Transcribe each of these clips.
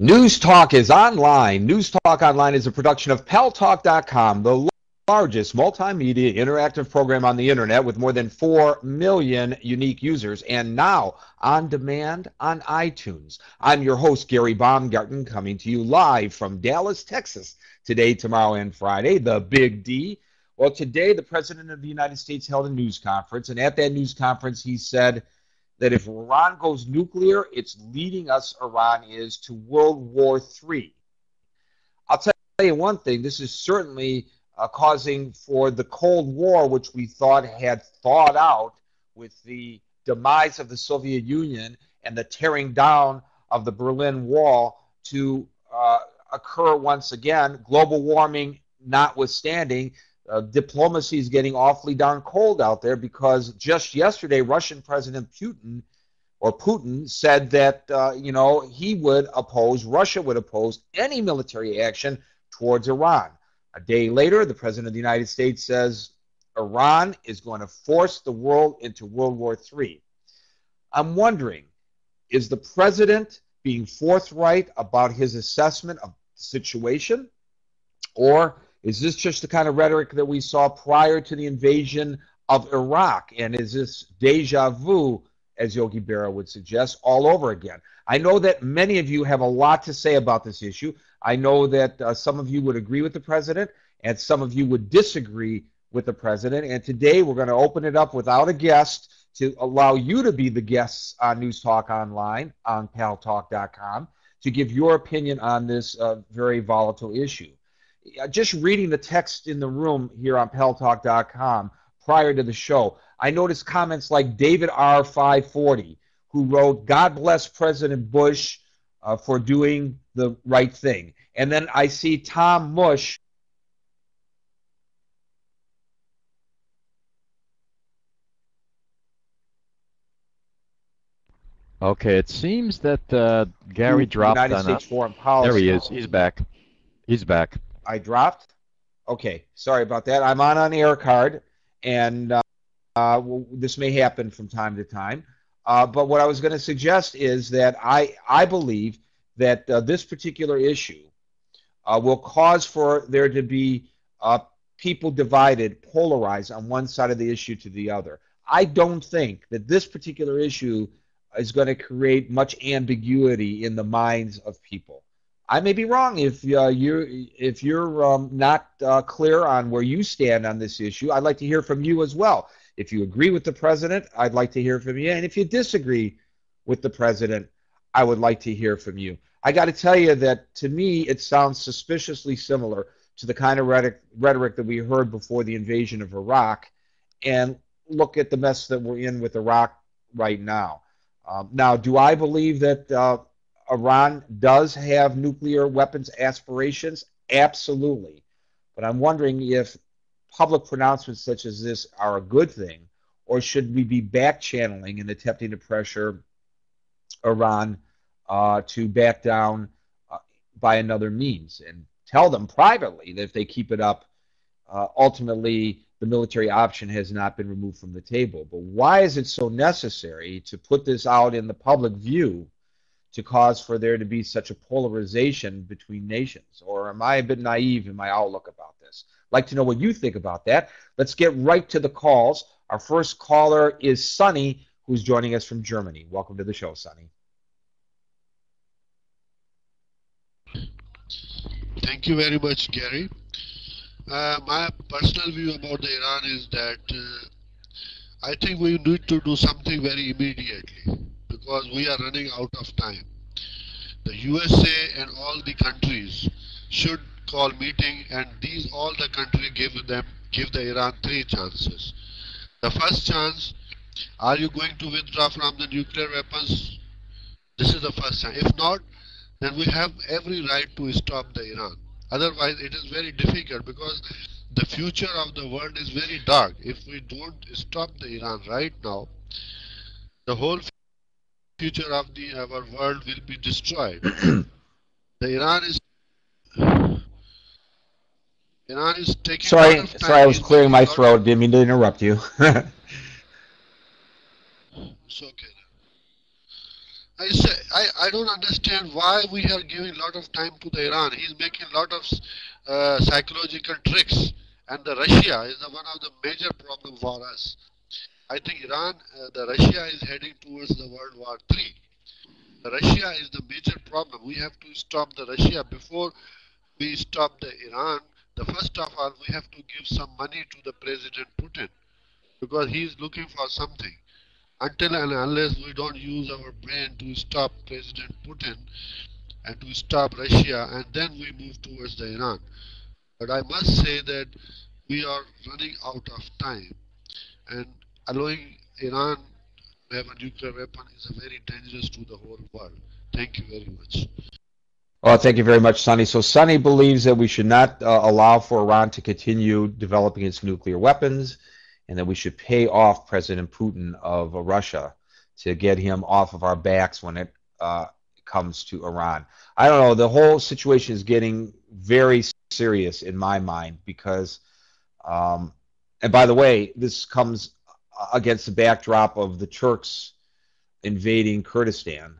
News Talk is online. News Talk Online is a production of paltalk.com, the largest multimedia interactive program on the internet with more than 4 million unique users and now on demand on iTunes. I'm your host, Gary Baumgarten, coming to you live from Dallas, Texas, today, tomorrow, and Friday, the Big D. Well, today, the President of the United States held a news conference, and at that news conference, he said, that if Iran goes nuclear, it's leading us, Iran is, to World War III. I'll tell you one thing this is certainly uh, causing for the Cold War, which we thought had thawed out with the demise of the Soviet Union and the tearing down of the Berlin Wall, to uh, occur once again, global warming notwithstanding uh, diplomacy is getting awfully darn cold out there because just yesterday, Russian President Putin or Putin said that uh, you know he would oppose, Russia would oppose any military action towards Iran. A day later, the president of the United States says Iran is going to force the world into World War III. I'm wondering, is the president being forthright about his assessment of the situation, or is this just the kind of rhetoric that we saw prior to the invasion of Iraq? And is this deja vu, as Yogi Berra would suggest, all over again? I know that many of you have a lot to say about this issue. I know that uh, some of you would agree with the president, and some of you would disagree with the president. And today we're going to open it up without a guest to allow you to be the guests on News Talk Online on paltalk.com to give your opinion on this uh, very volatile issue just reading the text in the room here on paltalk.com prior to the show, I noticed comments like David R540, who wrote, God bless President Bush uh, for doing the right thing. And then I see Tom Mush. Okay, it seems that uh, Gary dropped United on States us. Foreign Policy. There he is. He's back. He's back. I dropped. Okay, sorry about that. I'm on an air card, and uh, uh, well, this may happen from time to time. Uh, but what I was going to suggest is that I I believe that uh, this particular issue uh, will cause for there to be uh, people divided, polarized on one side of the issue to the other. I don't think that this particular issue is going to create much ambiguity in the minds of people. I may be wrong if uh, you if you're um, not uh, clear on where you stand on this issue. I'd like to hear from you as well. If you agree with the president, I'd like to hear from you, and if you disagree with the president, I would like to hear from you. I got to tell you that to me, it sounds suspiciously similar to the kind of rhetoric, rhetoric that we heard before the invasion of Iraq, and look at the mess that we're in with Iraq right now. Um, now, do I believe that? Uh, Iran does have nuclear weapons aspirations? Absolutely. But I'm wondering if public pronouncements such as this are a good thing, or should we be back channeling and attempting to pressure Iran uh, to back down uh, by another means and tell them privately that if they keep it up, uh, ultimately the military option has not been removed from the table. But why is it so necessary to put this out in the public view? To cause for there to be such a polarization between nations? Or am I a bit naive in my outlook about this? Like to know what you think about that. Let's get right to the calls. Our first caller is Sunny, who's joining us from Germany. Welcome to the show, Sunny. Thank you very much, Gary. Uh, my personal view about the Iran is that uh, I think we need to do something very immediately because we are running out of time. The USA and all the countries should call meeting and these all the countries give them give the Iran three chances. The first chance, are you going to withdraw from the nuclear weapons? This is the first chance. If not, then we have every right to stop the Iran. Otherwise, it is very difficult because the future of the world is very dark. If we don't stop the Iran right now, the whole future of the our world will be destroyed. the Iran is Iran is taking. Sorry, sorry, I was clearing my throat. Didn't mean to interrupt you. it's okay. I say I, I don't understand why we are giving a lot of time to the Iran. He's making a lot of uh, psychological tricks, and the Russia is the one of the major problem for us. I think Iran, uh, the Russia is heading towards the World War. The Russia is the major problem. We have to stop the Russia before we stop the Iran. The first of all, we have to give some money to the President Putin because he is looking for something until and unless we don't use our brain to stop President Putin and to stop Russia, and then we move towards the Iran. But I must say that we are running out of time, and allowing Iran to have a nuclear weapon is very dangerous to the whole world. Thank you very much. Well, thank you very much, Sonny. So Sonny believes that we should not uh, allow for Iran to continue developing its nuclear weapons and that we should pay off President Putin of uh, Russia to get him off of our backs when it uh, comes to Iran. I don't know. The whole situation is getting very serious in my mind because, um, and by the way, this comes against the backdrop of the Turks invading Kurdistan,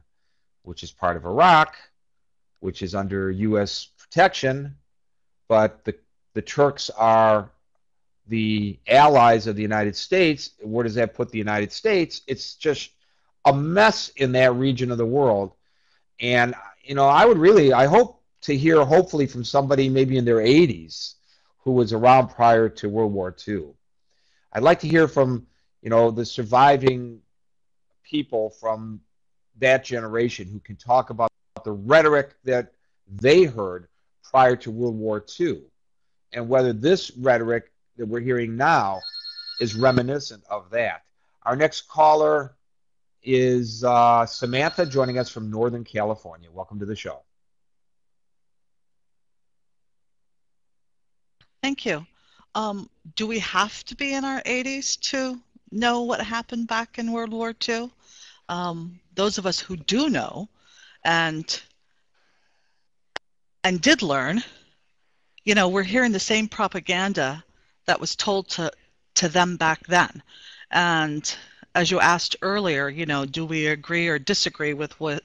which is part of Iraq, which is under U.S. protection, but the the Turks are the allies of the United States, where does that put the United States? It's just a mess in that region of the world. And, you know, I would really, I hope to hear, hopefully, from somebody maybe in their 80s who was around prior to World War II. I'd like to hear from, you know, the surviving people from that generation who can talk about the rhetoric that they heard prior to World War II and whether this rhetoric that we're hearing now is reminiscent of that. Our next caller is uh, Samantha joining us from Northern California. Welcome to the show. Thank you. Um, do we have to be in our 80s to know what happened back in World War II? Um, those of us who do know and and did learn, you know, we're hearing the same propaganda that was told to to them back then. And as you asked earlier, you know, do we agree or disagree with what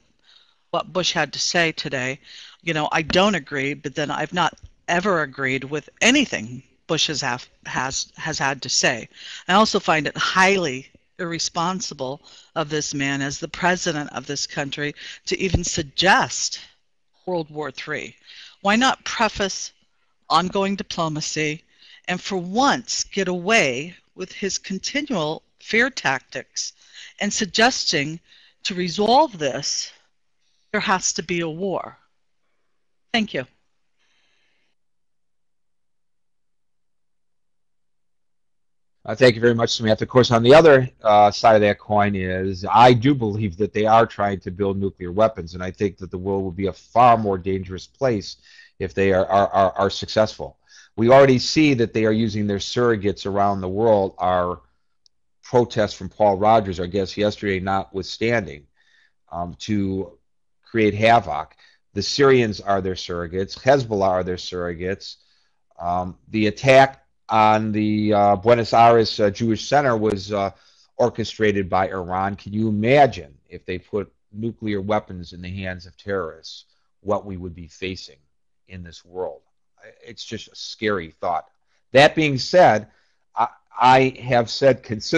what Bush had to say today? You know, I don't agree, but then I've not ever agreed with anything Bush has has has had to say. I also find it highly irresponsible of this man as the president of this country to even suggest World War III. Why not preface ongoing diplomacy and for once get away with his continual fear tactics and suggesting to resolve this, there has to be a war. Thank you. Uh, thank you very much, Samantha. Of course, on the other uh, side of that coin is I do believe that they are trying to build nuclear weapons, and I think that the world will be a far more dangerous place if they are, are, are, are successful we already see that they are using their surrogates around the world. Our protests from Paul Rogers, our guest yesterday, notwithstanding, um, to create havoc. The Syrians are their surrogates. Hezbollah are their surrogates. Um, the attack on the uh, Buenos Aires uh, Jewish Center was uh, orchestrated by Iran. Can you imagine if they put nuclear weapons in the hands of terrorists, what we would be facing in this world? it's just a scary thought. That being said, I, I have said consistently